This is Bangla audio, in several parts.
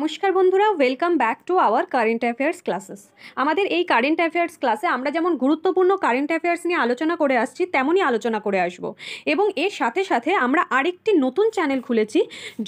নমস্কার বন্ধুরা welcome back to our current affairs classes আমাদের এই কারেন্ট অ্যাফেয়ার্স ক্লাসে আমরা যেমন গুরুত্বপূর্ণ কারেন্ট অ্যাফেয়ার্স নিয়ে আলোচনা করে আসছি, তেমনই আলোচনা করে আসব। এবং এর সাথে সাথে আমরা আরেকটি নতুন চ্যানেল খুলেছি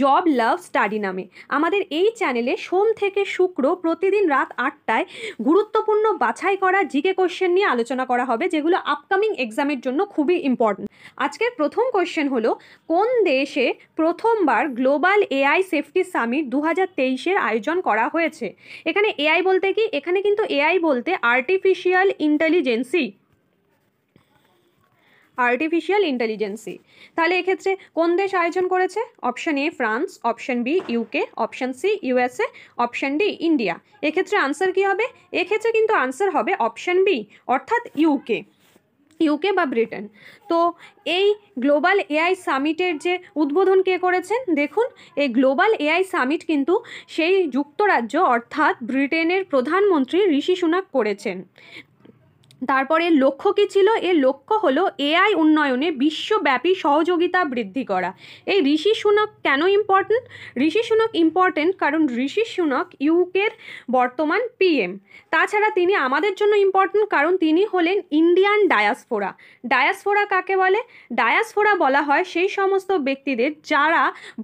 জব লাভ স্টাডি নামে। আমাদের এই চ্যানেলে সোম থেকে শুক্র প্রতিদিন রাত আটটায় গুরুত্বপূর্ণ বাছাই করা জিকে কোশ্চেন নিয়ে আলোচনা করা হবে, যেগুলো আপকামিং এক্সামের জন্য খুবই ইম্পর্ট্যান্ট আজকের প্রথম কোশ্চেন হলো, কোন দেশে প্রথমবার গ্লোবাল এআই সেফটি সামিট দু হাজার তেইশ তেইশের আয়োজন করা হয়েছে। এখানে এআই বলতে কি? এখানে কিন্তু এআই বলতে আর্টিফিশিয়াল ইন্টেলিজেন্সি আর্টিফিশিয়াল ইন্টেলিজেন্সি তাহলে এক্ষেত্রে কোন দেশ আয়োজন করেছে? Option A France, option B UK, option C USA, option D India. এক্ষেত্রে আনসার কি হবে? এক্ষেত্রে কিন্তু আনসার হবে অপশান বি, অর্থাৎ ইউকে। ইউকে বা ব্রিটেন। তো এই গ্লোবাল এআই সামিটের যে উদ্বোধন কে করেছেন? দেখুন, এই গ্লোবাল এআই সামিট কিন্তু সেই যুক্তরাজ্য অর্থাৎ ব্রিটেনের প্রধানমন্ত্রী ঋষি সুনাক করেছেন। তারপরে লক্ষ্য কী ছিল? এর লক্ষ্য হলো এআই উন্নয়নে বিশ্বব্যাপী সহযোগিতা বৃদ্ধি করা। এই ঋষি সুনক কেন ইম্পর্ট্যান্ট ঋষি সুনক ইম্পর্ট্যান্ট কারণ ঋষি সুনক ইউকের বর্তমান পিএম তাছাড়া তিনি আমাদের জন্য ইম্পর্ট্যান্ট কারণ তিনি হলেন ইন্ডিয়ান ডায়াসফোরা ডায়াসফোরা কাকে বলে? ডায়াসফোরা বলা হয় সেই সমস্ত ব্যক্তিদের যারা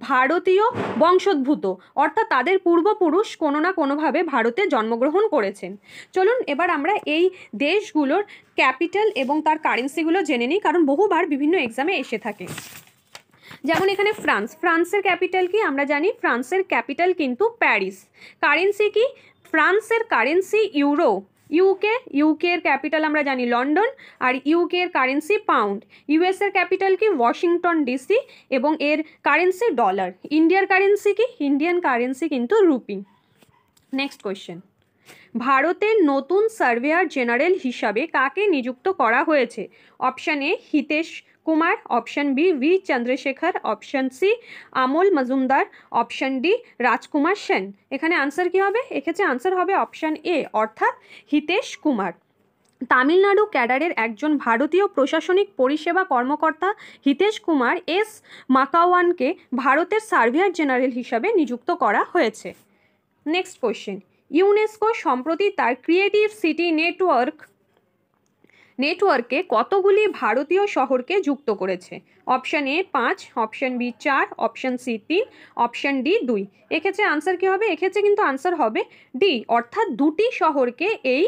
ভারতীয় বংশোদ্ভূত, অর্থাৎ তাদের পূর্বপুরুষ কোনো না কোনোভাবে ভারতে জন্মগ্রহণ করেছেন। চলুন এবার আমরা এই দেশগুলোর ক্যাপিটাল এবং তার কারেন্সিগুলো জেনে নিই, কারণ বহুবার বিভিন্ন এক্সামে এসে থাকে। যেমন এখানে ফ্রান্স। ফ্রান্সের ক্যাপিটাল কি? আমরা জানি ফ্রান্সের ক্যাপিটাল কিন্তু প্যারিস। কারেন্সি কি? ফ্রান্সের কারেন্সি ইউরো। ইউকে ইউকের ক্যাপিটাল আমরা জানি লন্ডন আর ইউকের কারেন্সি পাউন্ড। ইউএসের ক্যাপিটাল কি? ওয়াশিংটন ডিসি এবং এর কারেন্সি ডলার। ইন্ডিয়ার কারেন্সি কি? ইন্ডিয়ান কারেন্সি কিন্তু রুপি। নেক্সট কোয়েশ্চেন ভারতের নতুন সার্ভেয়ার জেনারেল হিসাবে কাকে নিযুক্ত করা হয়েছে? Option A, Hitesh Kumar, option B, V, Chandrasekhar, option C, Amal Majumdar, option D, Rajkumar Sen. এখানে আনসার কি হবে? এক্ষেত্রে আনসার হবে অপশন এ, অর্থাৎ হিতেশ কুমার। তামিলনাড়ু ক্যাডারের একজন ভারতীয় প্রশাসনিক পরিষেবা কর্মকর্তা হিতেশ কুমার এস মাকাওয়ানকে ভারতের সার্ভেয়ার জেনারেল হিসাবে নিযুক্ত করা হয়েছে। নেক্সট কোয়েশ্চেন ইউনেস্কো সম্প্রতি তার ক্রিয়েটিভ সিটি নেটওয়ার্ক, নেটওয়ার্কে কতগুলি ভারতীয় শহরকে যুক্ত করেছে? অপশান এ পাঁচ, অপশান বি চার, অপশান সি তিন, অপশান ডি দুই। এক্ষেত্রে আনসার কী হবে? এক্ষেত্রে কিন্তু আনসার হবে ডি। অর্থাৎ দুটি শহরকে এই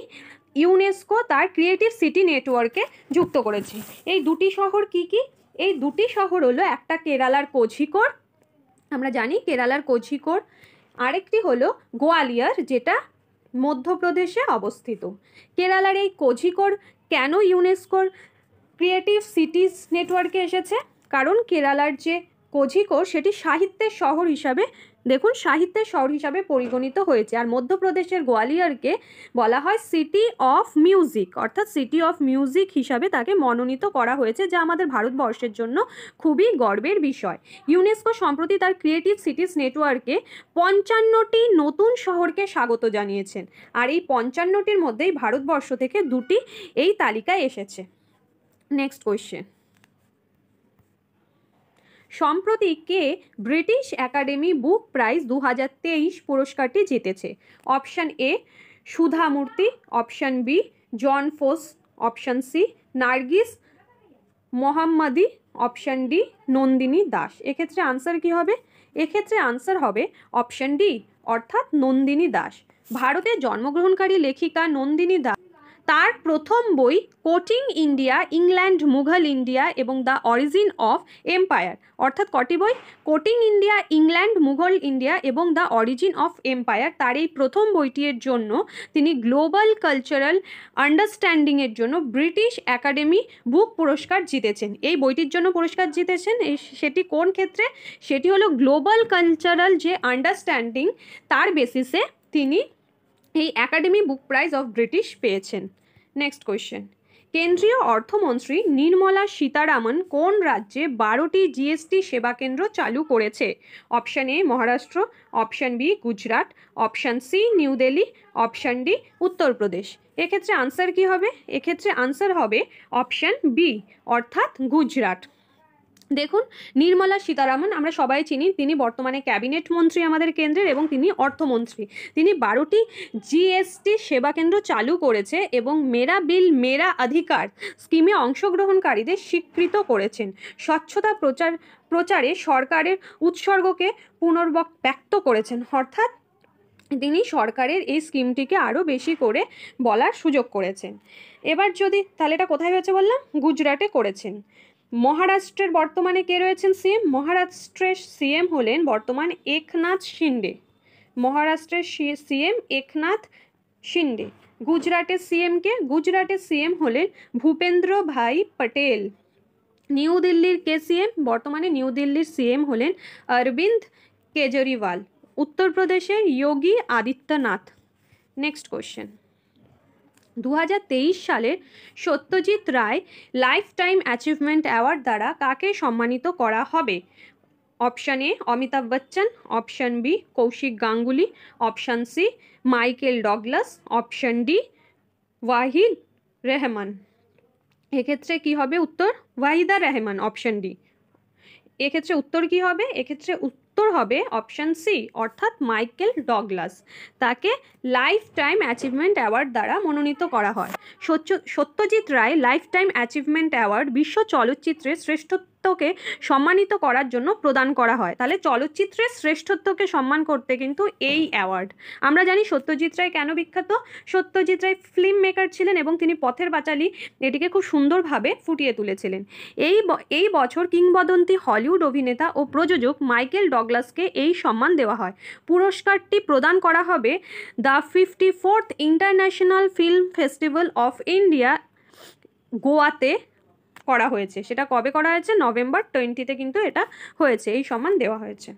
ইউনেস্কো তার ক্রিয়েটিভ সিটি নেটওয়ার্কে যুক্ত করেছে। এই দুটি শহর কি কি? এই দুটি শহর হলো একটা কেরালার কোঝিকোড়। আমরা জানি কেরালার কোঝিকোর আরেকটি হলো গোয়ালিয়র, যেটা মধ্যপ্রদেশে অবস্থিত। কেরালার এই কোঝিকোর কেন ইউনেস্কোর ক্রিয়েটিভ সিটিজ নেটওয়ার্কে এসেছে? কারণ কেরালার যে কোঝিকোড়, সেটি সাহিত্যের শহর হিসাবে দেখুন, সাহিত্যের শহর হিসাবে পরিগণিত হয়েছে। আর মধ্যপ্রদেশের গোয়ালিয়রকে বলা হয় সিটি অফ মিউজিক অর্থাৎ সিটি অফ মিউজিক হিসাবে তাকে মনোনীত করা হয়েছে, যা আমাদের ভারতবর্ষের জন্য খুবই গর্বের বিষয়। ইউনেস্কো সম্প্রতি তার ক্রিয়েটিভ সিটিস নেটওয়ার্কে পঞ্চান্নটি নতুন শহরকে স্বাগত জানিয়েছেন। আর এই পঞ্চান্নটির মধ্যেই ভারতবর্ষ থেকে দুটি এই তালিকায় এসেছে। নেক্সট কোয়েশ্চেন সম্প্রতি কে ব্রিটিশ একাডেমি বুক প্রাইজ দু হাজার তেইশ পুরস্কারটি জিতেছে। Option A Sudha Murty option B, Jon Fosse, option C, Narges Mohammadi, option D, Nandini Das. এক্ষেত্রে আনসার কি হবে? এক্ষেত্রে আনসার হবে অপশান ডি, অর্থাৎ নন্দিনী দাস। ভারতে জন্মগ্রহণকারী লেখিকা নন্দিনী দাস তার প্রথম বই courting India, England, Mughal India এবং দ্য অরিজিন অফ এম্পায়ার। অর্থাৎ কটি বই? Courting India, England, Mughal India এবং দ্য অরিজিন অফ এম্পায়ার। তার এই প্রথম বইটির জন্য তিনি গ্লোবাল কালচারাল আন্ডারস্ট্যান্ডিংয়ের জন্য ব্রিটিশ একাডেমি বুক পুরস্কার জিতেছেন। এই বইটির জন্য পুরস্কার জিতেছেন। সেটি কোন ক্ষেত্রে? সেটি হলো গ্লোবাল কালচারাল যে আন্ডারস্ট্যান্ডিং, তার বেসিসে তিনি এই academy book prize of British পেয়েছেন। নেক্সট কোয়েশ্চেন কেন্দ্রীয় অর্থমন্ত্রী নির্মলা সীতারামন কোন রাজ্যে বারোটি জিএসটি সেবা কেন্দ্র চালু করেছে? Option A Maharashtra option B Gujarat option C new Delhi option D Uttar Pradesh এক্ষেত্রে আনসার কি হবে? এক্ষেত্রে আনসার হবে অপশান বি অর্থাৎ গুজরাট দেখুন, নির্মলা সীতারামন, আমরা সবাই চিনি, তিনি বর্তমানে ক্যাবিনেট মন্ত্রী আমাদের কেন্দ্রের এবং তিনি অর্থমন্ত্রী। তিনি বারোটি জিএসটি সেবা কেন্দ্র চালু করেছে এবং মেরা বিল, মেরা অধিকার স্কিমে অংশগ্রহণকারীদের স্বীকৃত করেছেন। স্বচ্ছতা প্রচার, প্রচারে সরকারের উৎসর্গকে পুনর্বক ব্যক্ত করেছেন। অর্থাৎ তিনি সরকারের এই স্কিমটিকে আরও বেশি করে বলার সুযোগ করেছেন। এবার যদি, তাহলে এটা কোথায় হয়েছে বললাম? গুজরাটে করেছেন। মহারাষ্ট্রের বর্তমানে কে রয়েছেন সিএম? মহারাষ্ট্রের সিএম হলেন বর্তমান একনাথ শিন্ডে। মহারাষ্ট্রের সিএম একনাথ শিন্ডে। গুজরাটের সিএম কে? গুজরাটের সিএম হলেন ভূপেন্দ্র ভাই পটেল। নিউ দিল্লির কে সিএম? বর্তমানে নিউ দিল্লির সিএম হলেন অরবিন্দ কেজরিওয়াল। উত্তরপ্রদেশের যোগী আদিত্যনাথ। Next question. দু হাজার তেইশ সালের Satyajit Ray life time achievement award দ্বারা কাকে সম্মানিত করা হবে? Option A, Amitabh Bachchan, option B, Kaushik Ganguly, option C, Michael Douglas, option D, Wahid Rehman. এক্ষেত্রে কি হবে উত্তর? Waheeda Rehman, option D. এক্ষেত্রে উত্তর কি হবে? এক্ষেত্রে উত্তর হবে অপশান সি অর্থাৎ মাইকেল ডগলাস। তাকে লাইফ টাইম অ্যাচিভমেন্ট অ্যাওয়ার্ড দ্বারা মনোনীত করা হয়। Satya, Satyajit Ray life time achievement award বিশ্ব চলচ্চিত্রের শ্রেষ্ঠত্বকে সম্মানিত করার জন্য প্রদান করা হয়। তাহলে চলচ্চিত্রের শ্রেষ্ঠত্বকে সম্মান করতে কিন্তু এই অ্যাওয়ার্ড আমরা জানি সত্যজিৎ রায় কেন বিখ্যাত? সত্যজিৎ রায় ফিল্ম মেকার ছিলেন এবং তিনি পথের পাঁচালী এটিকে খুব সুন্দরভাবে ফুটিয়ে তুলেছিলেন। এই এই বছর কিংবদন্তি হলিউড অভিনেতা ও প্রযোজক মাইকেল ডগলাসকে এই সম্মান দেওয়া হয়। পুরস্কারটি প্রদান করা হবে the fifty fourth international film festival of India গোয়াতে করা হয়েছে। সেটা কবে করা হয়েছে? নভেম্বর টোয়েন্টিতে কিন্তু এটা হয়েছে। এই সম্মান দেওয়া হয়েছে।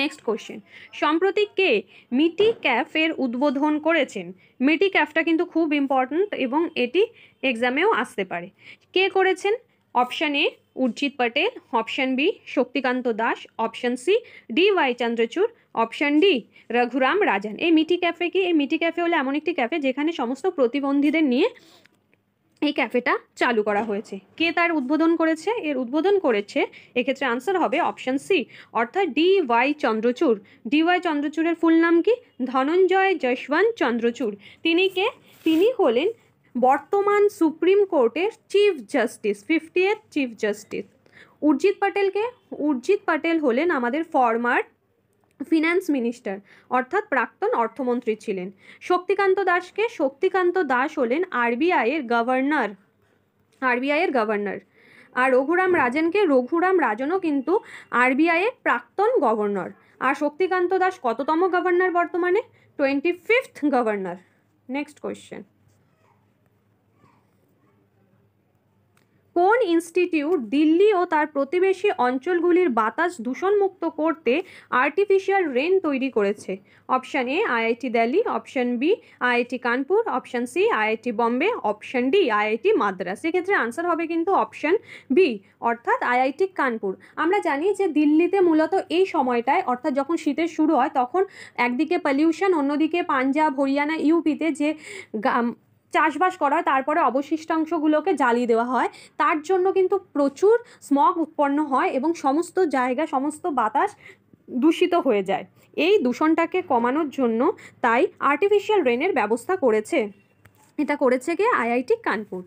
নেক্সট কোশ্চেন সম্প্রতি কে মিটি ক্যাফের উদ্বোধন করেছেন? মিটি ক্যাফটা কিন্তু খুব ইম্পর্ট্যান্ট এবং এটি এক্সামেও আসতে পারে। কে করেছেন? Option A Urjit Patel option B Shaktikanta Das option C D Y Chandrachud option D Raghuram Rajan এই মিটি ক্যাফে কি? এই মিটি ক্যাফে হলো এমন একটি ক্যাফে যেখানে সমস্ত প্রতিবন্ধীদের নিয়ে এই ক্যাফেটা চালু করা হয়েছে। কে তার উদ্বোধন করেছে? এর উদ্বোধন করেছে, এক্ষেত্রে আনসার হবে অপশান সি অর্থাৎ D Y Chandrachud D Y চন্দ্রচূড়ের full নাম কি? ধনঞ্জয় যশবন্ত চন্দ্রচূড়। তিনি কে? তিনি হলেন বর্তমান সুপ্রিম কোর্টের chief justice fiftieth chief justice. Urjit প্যাটেলকে Urjit Patel হলেন আমাদের ফরমার ফিনান্স মিনিস্টার অর্থাৎ প্রাক্তন অর্থমন্ত্রী ছিলেন। শক্তিকান্ত দাসকে শক্তিকান্ত দাস হলেন আরবিআইয়ের গভর্নর আরবিআইয়ের গভর্নর আর রঘুরাম রাজনকে রঘুরাম রাজনও কিন্তু আরবিআইয়ের প্রাক্তন গভর্নর আর শক্তিকান্ত দাস কততম গভর্নর বর্তমানে? Twenty fifth governor next question কোন ইনস্টিটিউট দিল্লি ও তার প্রতিবেশী অঞ্চলগুলির বাতাস দূষণমুক্ত করতে আর্টিফিশিয়াল রেন তৈরি করেছে? Option A IIT Delhi option B IIT Kanpur option C IIT Bombay option D IIT Madras এক্ষেত্রে আনসার হবে কিন্তু অপশান বি অর্থাৎ আইআইটি কানপুর আমরা জানি যে দিল্লিতে মূলত এই সময়টায়, অর্থাৎ যখন শীতের শুরু হয়, তখন একদিকে পলিউশন অন্যদিকে পাঞ্জাব হরিয়ানা ইউপিতে যে চাষবাস করা হয়, তারপরে অবশিষ্টাংশগুলোকে জ্বালিয়ে দেওয়া হয়। তার জন্য কিন্তু প্রচুর স্মগ উৎপন্ন হয় এবং সমস্ত জায়গা, সমস্ত বাতাস দূষিত হয়ে যায়। এই দূষণটাকে কমানোর জন্য তাই আর্টিফিশিয়াল রেনের ব্যবস্থা করেছে। এটা করেছে কে? IIT Kanpur.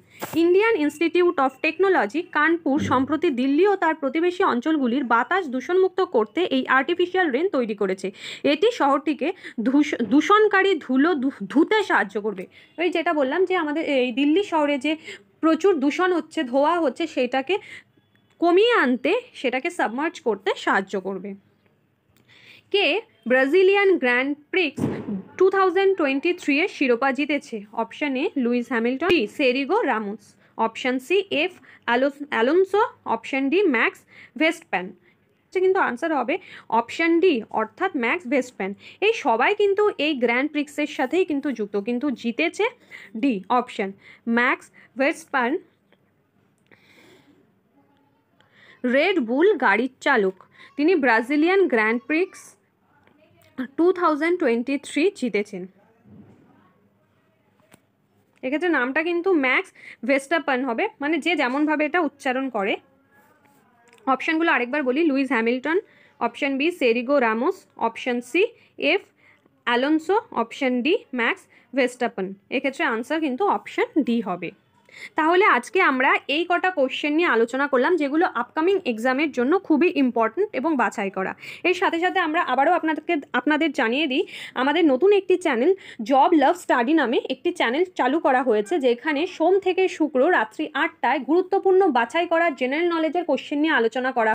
Indian institute of technology Kanpur সম্প্রতি দিল্লি ও তার প্রতিবেশী অঞ্চলগুলির বাতাস দূষণমুক্ত করতে এই আর্টিফিশিয়াল রেন তৈরি করেছে। এটি শহরটিকে দূষণকারী ধুলো ধুতে সাহায্য করবে। ওই যেটা বললাম যে আমাদের এই দিল্লি শহরে যে প্রচুর দূষণ হচ্ছে, ধোয়া হচ্ছে, সেটাকে কমিয়ে আনতে, সেটাকে সাবমার্চ করতে সাহায্য করবে। কে Brazilian grand prix two thousand twenty three এর শিরোপা জিতেছে? Option A, Lewis Hamilton D Sergio Ramos. Option C, F Alonso. Option D, Max Verstappen. কিন্তু আনসার হবে অপশান ডি, অর্থাৎ ম্যাক্স ভেস্টপ্যান। এই সবাই কিন্তু এই গ্র্যান্ড প্রিক্সের সাথেই কিন্তু যুক্ত, কিন্তু জিতেছে D, option. Max Verstappen Red Bull গাড়ির চালক। তিনি Brazilian grand prix two thousand twenty three জিতেছেন। এক্ষেত্রে নামটা কিন্তু ম্যাক্স ভেস্টাপান হবে। মানে যে যেমনভাবে এটা উচ্চারণ করে। অপশানগুলো আরেকবার বলি। Lewis Hamilton option B Sergio Ramos option C F Alonso option D Max Verstappen এক্ষেত্রে আনসার কিন্তু অপশান ডি হবে। তাহলে আজকে আমরা এই কটা কোশ্চেন নিয়ে আলোচনা করলাম, যেগুলো আপকামিং এক্সামের জন্য খুবই ইম্পর্ট্যান্ট এবং বাছাই করা। এর সাথে সাথে আমরা আবারও আপনাদেরকে, আপনাদের জানিয়ে দিই, আমাদের নতুন একটি চ্যানেল জব লাভ স্টাডি নামে একটি চ্যানেল চালু করা হয়েছে, যেখানে সোম থেকে শুক্র রাত্রি আটটায় গুরুত্বপূর্ণ বাছাই করা জেনারেল নলেজের কোশ্চেন নিয়ে আলোচনা করা